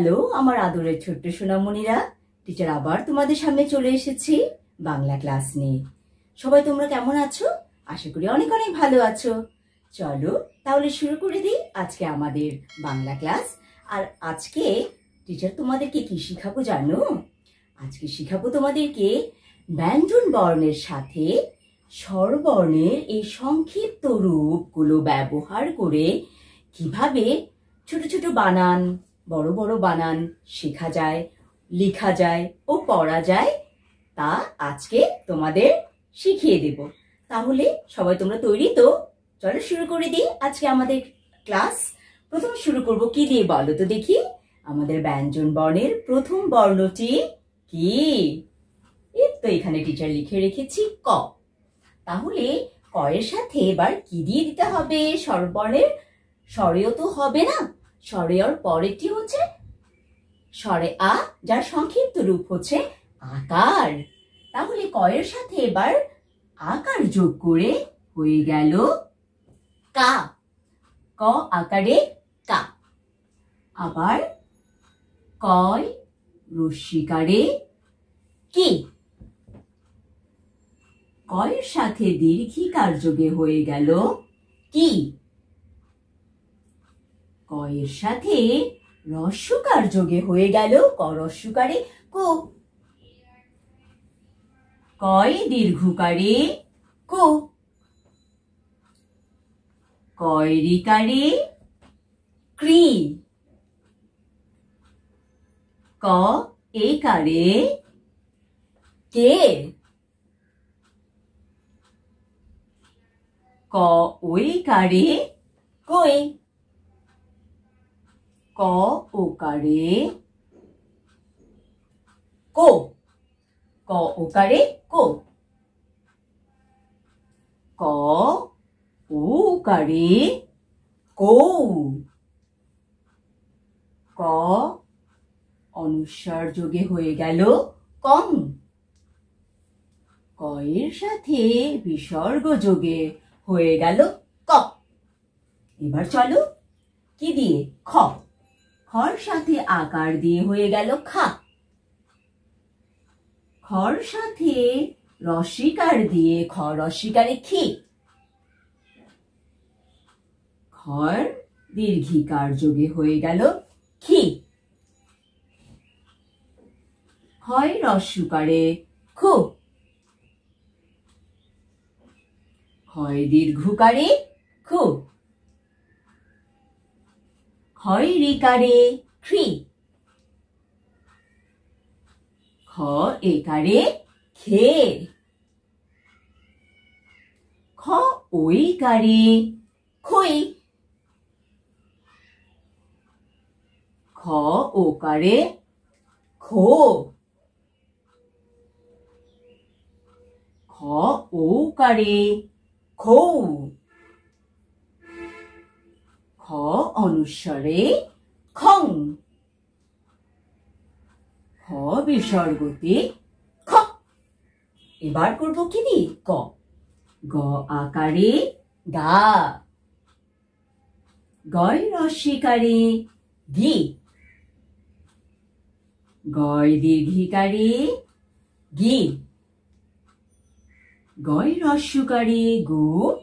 Hello, আমার আদরের ছোট্ট সোনামণিরা। টিচার আবার তোমাদের সামনে চলে এসেছি বাংলা ক্লাস নিয়ে। সবাই তোমরা কেমন আছো? আশা করি অনেক অনেক ভালো আছো। চলো তাহলে শুরু করে দিই আজকে আমাদের বাংলা ক্লাস আর আজকে টিচার তোমাদেরকে কি শিখাবো জানো? আজকে শিখাবো তোমাদেরকে ব্যঞ্জন বর্ণের সাথে স্বরবর্ণের এই সংক্ষিপ্ত রূপগুলো ব্যবহার করে কীভাবে ছোট ছোট বানান বড় বড় বানান, শেখা যায়, লেখা যায় ও পড়া যায়, তা আজকে তোমাদের শিখিয়ে দেব। তাহলে সবাই তোমরা তৈরি তো? চলো শুরু করে দিই আজকে আমাদের ক্লাস। প্রথম শুরু করব কি দিয়ে বলো তো দেখি। আমাদের ব্যঞ্জন বর্ণের প্রথম বর্ণটি কি? এই তো এখানে টিচার লিখে রেখেছি ক। তাহলে ক এর সাথে এবার কি দিয়ে দিতে হবে? স্বরবর্ণের স্বরেও তো হবে না। স্বরেয়র পরেরটি হচ্ছে? স্বরে আ, যার সংক্ষিপ্ত রূপ হচ্ছে আকার। তাহলে কয়ের সাথে এবার আকার যোগ করে হয়ে গেল কা। ক আকারে কা। আবার কয় রস্যিকারে কি? কয়ের সাথে দীর্ঘিকার যোগে হয়ে গেল কি? কয়ের সাথে রস্যকার যোগে হয়ে গেল ক রস্যকারে কো। কয় দীর্ঘকারে কো। কয় রিকারে ক্রি ক একারে কে। ক ওই কারে কই ক ওকারে কো ক ওকারে কো ক ওকারে কো ক অনুস্বার যোগে হয়ে গেল কম। কয়ের সাথে বিসর্গ যোগে হয়ে গেল ক। এবার চলো কি দিয়ে খ? খর সাথে আকার দিয়ে হয়ে গেল খা। খর সাথে রসিকার দিয়ে খ, রসিকারে খি। খর দীর্ঘিকার যোগে হয়ে গেল খি। ক্ষয় রস্যকারে খু। ক্ষয় দীর্ঘকারে খু। ক্ষয় রিকারে খ্রি খ একারে খে খ ওই কারে খই খ ওকারে খো খ ওকারে খৌ খ অনুস্বরে খং। খ বিসর্গতে খ। এবার করব কি। দি ক গ। আকারে গা। গয় রস্যিকারে ঘি গয় দীর্ঘিকারে ঘি গয় রস্যকারে গো।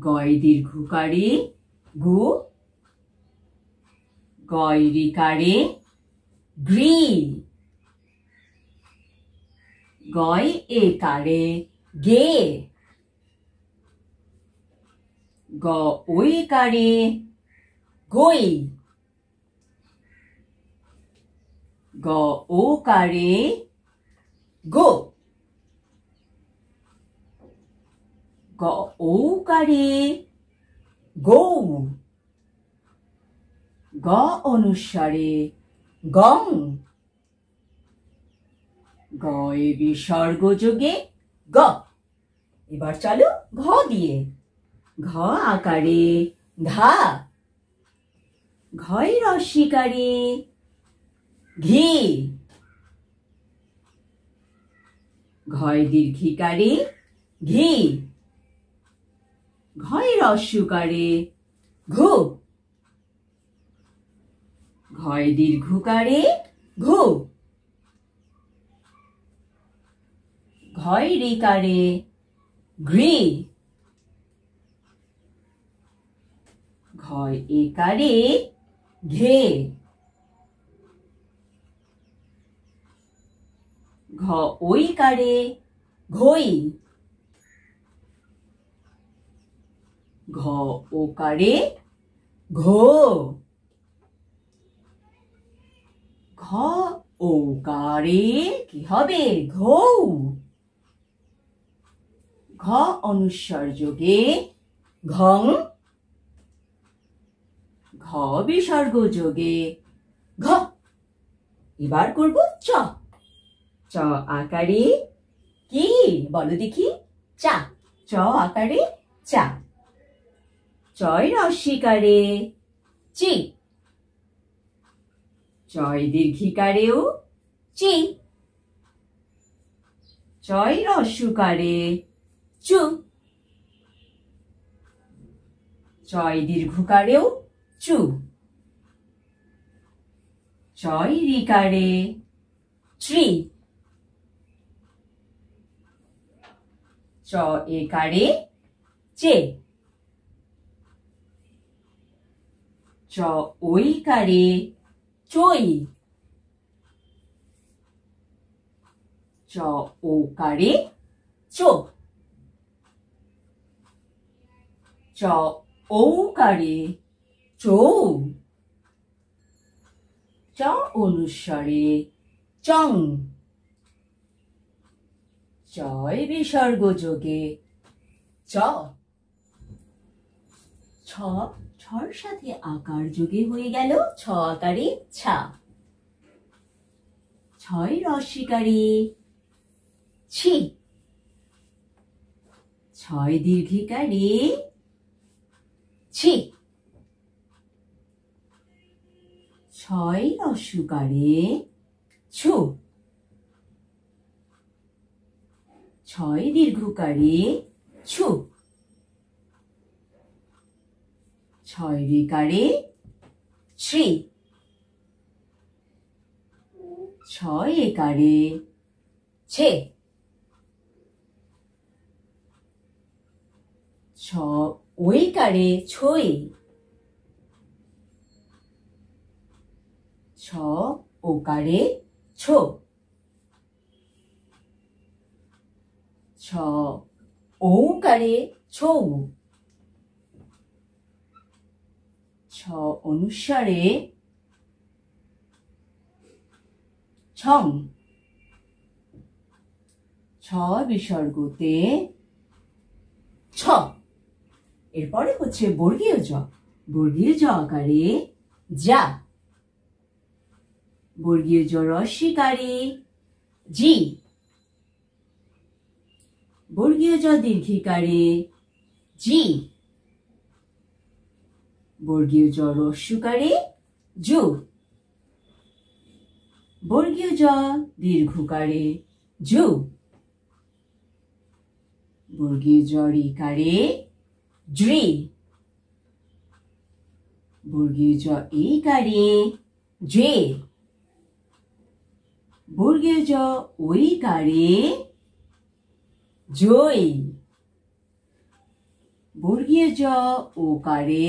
গয় দীর্ঘকারে, গু গয় রিকারে গ্রি গয় একারে, গে। গ ওই কারে গই। গ ও কারে গো। গ ঔকারে গৌ গ অনুস্বারে গং গয়ে বিসর্গ যোগে গ। এবার চলো ঘ দিয়ে। ঘ আকারে ঘা ঘয় রসিকারে ঘি। ঘয় দীর্ঘিকারে ঘি। ঘয় রস্যকারে ঘু। ঘয় দীর্ঘকারে। ঘু। ঘয় রেকারে। ঘ্রি ঘয় একারে। ঘে। ঘ ওইকারে ঘই। ঘ ওকারে ঘো। ঘ ওকারে কি হবে? ঘৌ। ঘ অনুস্বর যোগে ঘং। ঘ বিসর্গ যোগে ঘ। এবার করব চ। চ আকারে কি? বলো দেখি। চা। চ আকারে চা। চয় রস্বীকারে চি। চয় দীর্ঘিকারেও। চি। চয় রস্যকারে চু। চয় দীর্ঘকারেও। চু। চয় রিকারে। ট্রি চ একারে। চে। চ ওইকারে চই চ ওকারে চো চ ঔকারে চৌ চ অনুস্বরে চং চয় বিসর্গ যোগে চ ছ ছর সাথে আকার যোগে হয়ে গেল ছ আকারে ছা। ছয় রস্বীকারে ছি। ছয় দীর্ঘিকারে ছি। ছয় রস্যকারে ছু। ছয় দীর্ঘকারে ছু। ছয় রেকারে শ্রী ছয় একারে ছে ছ ওইকারে ছই ছ ওকারে ছো ছ ঔকারে ছৌ ছ অনুসারে ছং। ছ বিসর্গতে ছ। এরপরে হচ্ছে বর্গীয় জ। বর্গীয় জ আকারে যা। বর্গীয় জ রস্বীকারে জি। বর্গীয় জ দীর্ঘিকারে জি। বর্গীয় জ রস্যকারে জু। বর্গীয় জ দীর্ঘকারে জু। বর্গীয় জ রিকারে জ্রি। বর্গীয় জ এইকারে জে বর্গীয় জ ওইকারে জই। বর্গীয় জ ওকারে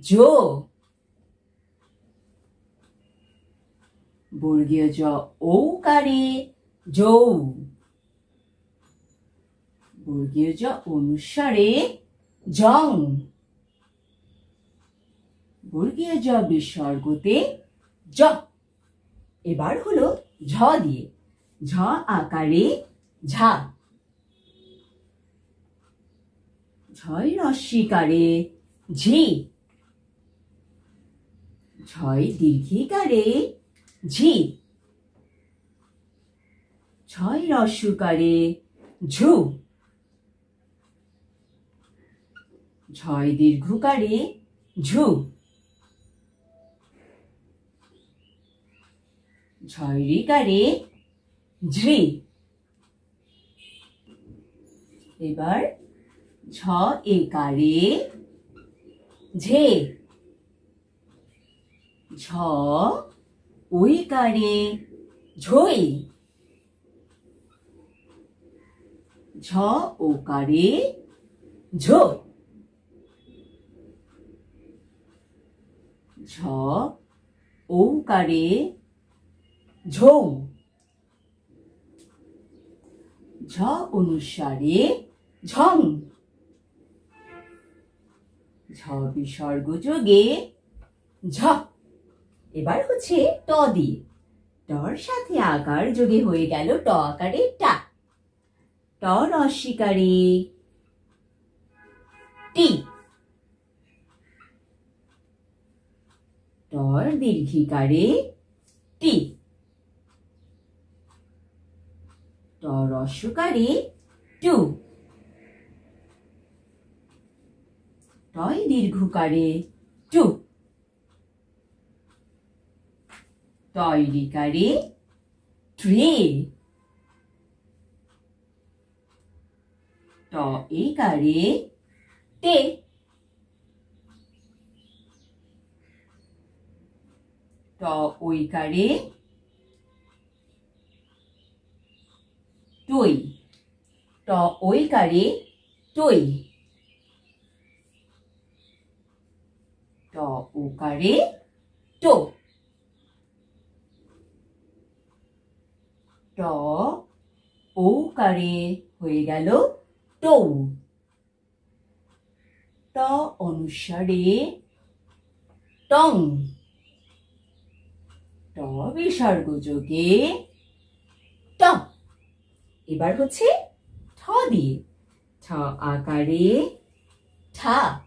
জো। বর্গীয় জ ঔকারে যৌ বর্গীয় জ অনুসারে, জং। বর্গীয় জ বিসর্গতে, জ। এবার হলো ঝ দিয়ে। ঝ আকারে, ঝা। ঝয় রস্বীকারে ঝি। ছয় দীর্ঘিকারে ঝি। ছয় রস্যকারে ঝু। ছয় দীর্ঘকারে ঝু। ছয় রিকারে ঝ্রি এবার ছ একারে ঝে। ঝ ওইকারে ঝই ঝ ওকারে ঝই ঝ ওকারে ঝৌ ঝ অনুসারে ঝং ঝ বিসর্গ যোগে ঝ এবার হচ্ছে ট দিয়ে। টর সাথে আকার যোগে হয়ে গেল ট আকারে টা ট রস্বীকারে টি। টর দীর্ঘিকারে টি। ট রস্যকারে টু। টয় দীর্ঘকারে টু। তৈরিকারে ট্রে ট একারে টে ট ওইকারে টই ট ওইকারে টই ট ওকারে টো ট ওকারে হয়ে গেল টৌ ট অনুসারে টং। ট বিসর্গ যোগে ট। এবার হচ্ছে ঠ দিয়ে। ঠ আকারে ঠা।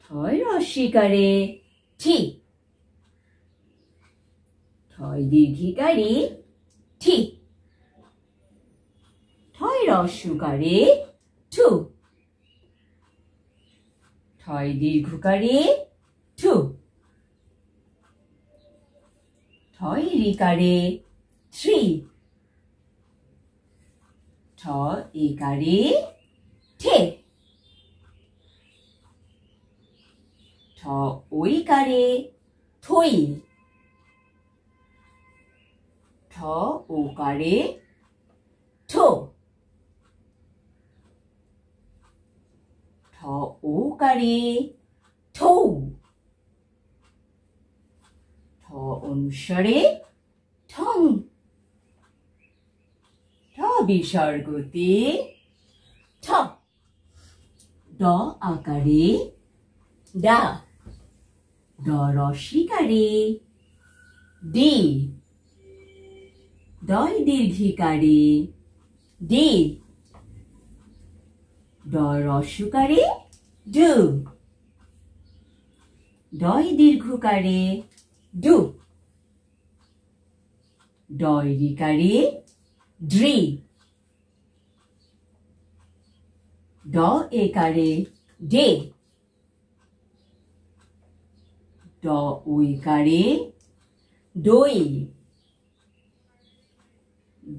ঠয় রস্বীকারে ঠি ঠয় দীর্ঘিকারে ঠি ঠয় রস্যকারে ঠু ঠয় দীর্ঘকারে ঠু ঠয় রিকারে থ্রি ঠ একারে ঠে ঠ ওইকারে থই ঠ ওকারে ঠো। ঠ ওকারে ঠৌ। ঠ অনুসারে ঠং। ঠ বিসর্গতে ঠ। ড আকারে ডা। ড রস্বীকারে ডি ডয় দীর্ঘিকারে। ডি। ড রস্যকারে ডু। ডয় দীর্ঘকারে। ডু। ডয় রিকারে ড্রি। ড একারে। ডে। ড ওইকারে ডই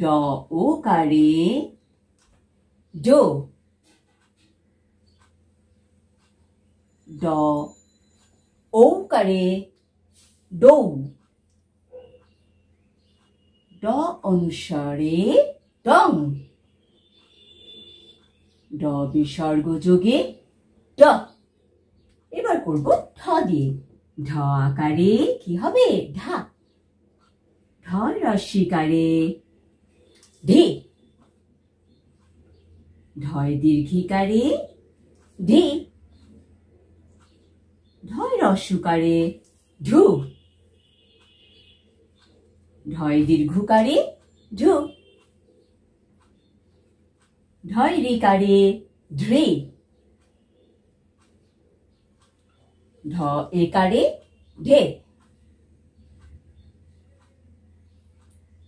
ড ওকারে ডো ড ওকারে ডৌ ড অনুসারে ডং ড বিসর্গ যোগে ড এবার করব ঠ দিয়ে ঢ আকারে কি হবে ঢা ঢ রস্বীকারে ঢে। ঢয় দীর্ঘিকারে, ঢে। ঢয় রস্যকারে ঢু। ঢয় দীর্ঘকারে, ঢু। ঢয় রিকারে ঢ্রে ঢ একারে, ঢে।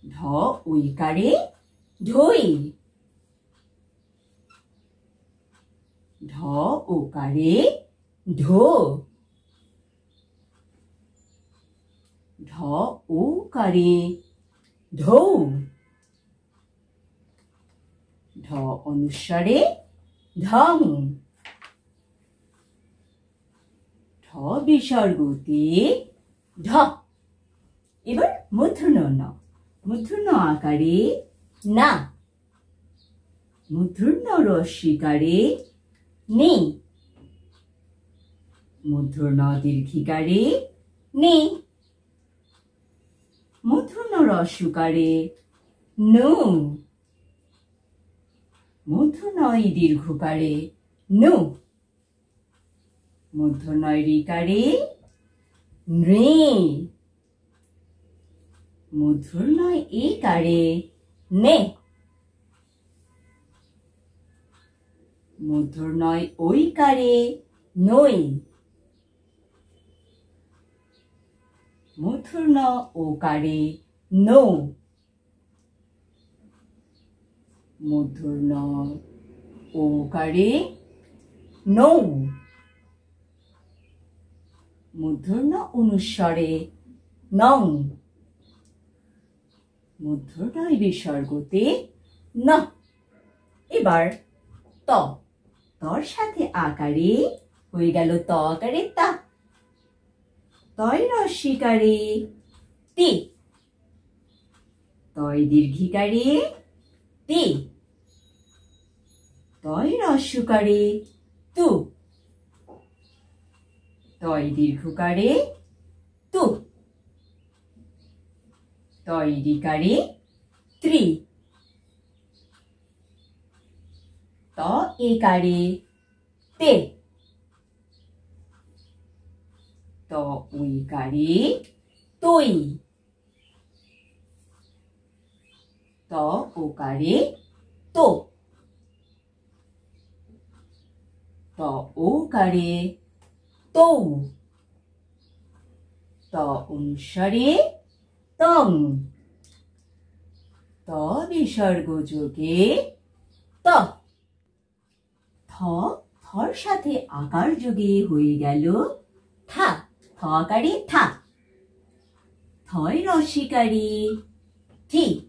ঢ উইকারে ঢই ঢ ওকারে ঢো ঢ ওকারে ঢৌ ঢ অনুসারে ঢং ঢ বিসর্গতে ঢ এবার মূর্ধন্য ন। মূর্ধন্য আকারে না। মূর্ধন্য রস্বীকারে নেই। মূর্ধন্য দীর্ঘিকারে নেই। মূর্ধন্য রস্যকারে নু। মূর্ধনয় দীর্ঘকারে নু। মূর্ধনয় রিকারে নৃ। মূর্ধন্যয় একারে নে। মূর্ধন্যয় ঐকারে নই। মূর্ধন্য ওকারে নো। মূর্ধন্য ওকারে নৌ। মূর্ধন্য অনুস্বরে নং। মূর্ধন্যয় বিসর্গতে ন। এবার ত। তর সাথে আকারে হয়ে গেল ত আকারে তা। তয় রস্বীকারে তি। তয় দীর্ঘিকারে তে। তয় রস্যকারে তু। তয় দীর্ঘকারে তু তয় রিকারে ত্রি ত একারে তে ত উইকারে তৈ ত ওকারে তো ত ওকারে তৌ ত অনুসারে তং ত বিসর্গ যোগে ত। থ, থর সাথে আকার যোগে হয়ে গেল। থা, থ আকারে থা। থয় রসিকারে থি।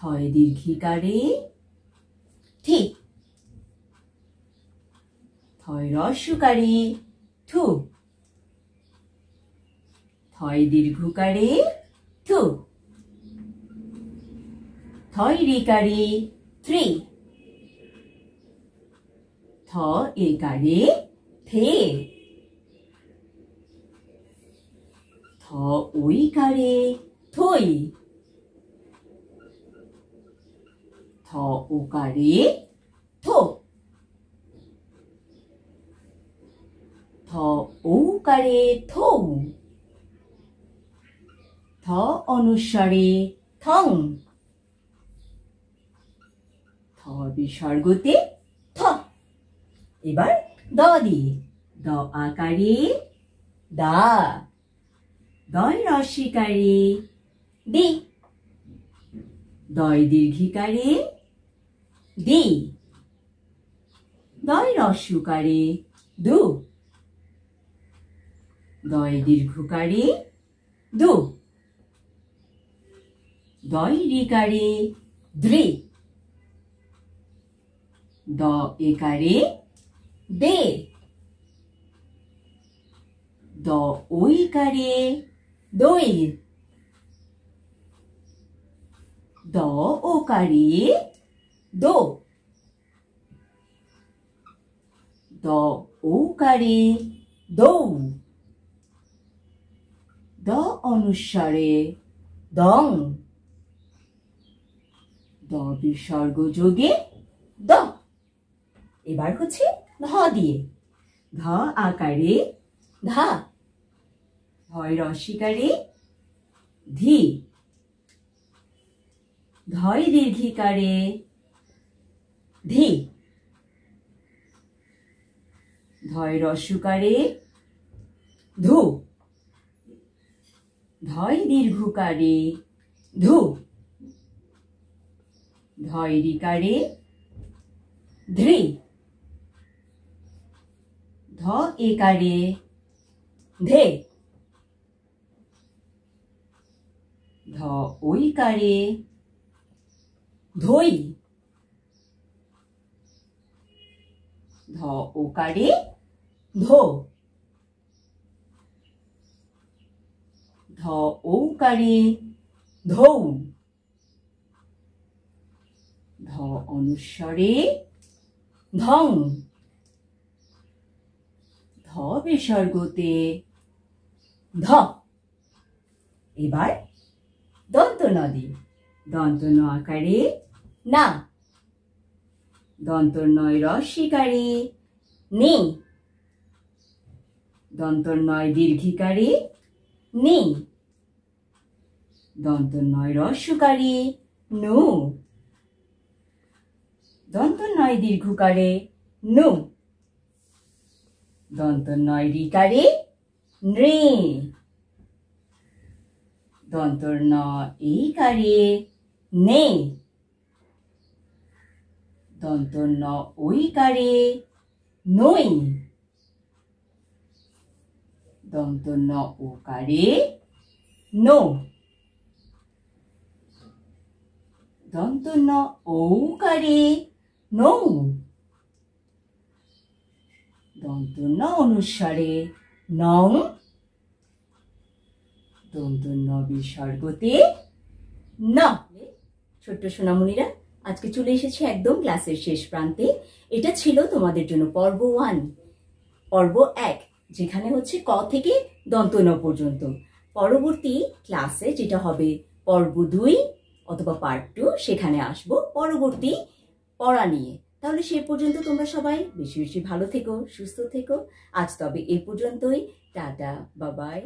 থয় দীর্ঘিকারে থি। থয় রস্যকারে থু। থয় দীর্ঘকারে থু থয় রিকারে থ্রি থ একারে থে থ ওইকারে থই থ ওকারে থো থ ঔকারে থৌ থ অনুস্বরে থং। থ বিসর্গতে থ। এবার দ দিয়ে। দ আকারে, দা। দয় রসিকারে, দি। দয় দীর্ঘিকারে, দি। দয় রস্যকারে দু। দয় দীর্ঘকারে, দু। দয় রিকারে দ্রি। দ একারে দে। দ ওইকারে দই দ। ওকারে দো। দ ওকারে দৌ। দ অনুস্বরে দং। দ বিসর্গ যোগে দ। এবার হচ্ছে ধ দিয়ে। ধ আকারে ধা। ধয় রসিকারে ধি। ধয় দীর্ঘিকারে ধি। ধয় রসুকারে ধু। ধয় দীর্ঘকারে ধু। ধয় রিকারে ধৃ। ধ একারে ধে। ধ ঐকারে ধই ধ ওকারে ধো। ধ ঔকারে ধৌ। ধ অনুস্বরে ধং। ধ বিসর্গতে ধ। এবার দন্ত নদী। দন্ত ন আকারে না। দন্ত নয় রস্বীকারে নে। দন্ত নয় দীর্ঘিকারে নে। দন্ত নয় রস্যকারে নু। দন্ত নয় দীর্ঘকারে নু। দন্ত নয় রিকারে নৃ। দন্ত ন। এইকারে নে দন্ত ন। ওইকারে নই দন্ত ন ওকারে নো দন্ত ন ঔকারে নৌ। ন অনুসারে নং। দন্ত ন বিসর্গতে ন। ছোট্ট সোনামণিরা, আজকে চলে এসেছি একদম ক্লাসের শেষ প্রান্তে। এটা ছিল তোমাদের জন্য পর্ব ওয়ান। পর্ব এক, যেখানে হচ্ছে ক থেকে দন্ত ন পর্যন্ত। পরবর্তী ক্লাসে যেটা হবে, পর্ব দুই অথবা পার্ট টু, সেখানে আসব। পরবর্তী পড়া নিয়ে। তাহলে সে পর্যন্ত তোমরা সবাই বেশি বেশি ভালো থেকো, সুস্থ থেকো। আজ তবে এ পর্যন্তই। টাটা, বাবাই।